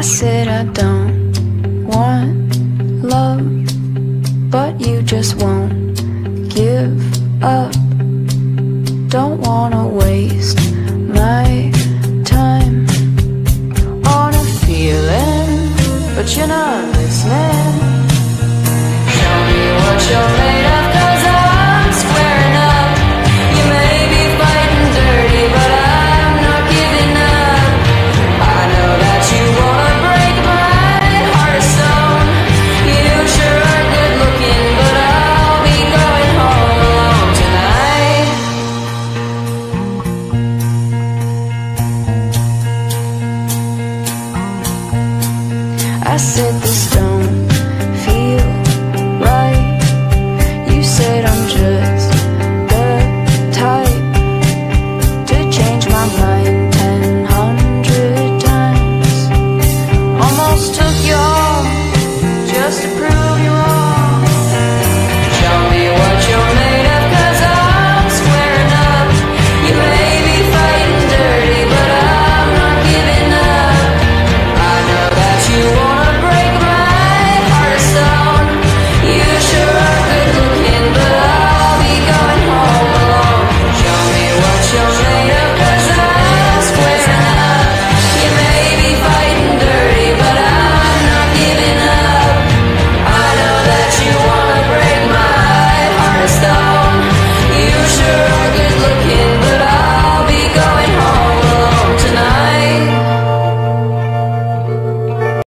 said I don't want love, but you just won't give up. Don't wanna waste my time on a feeling, but you're not listening. I said this time.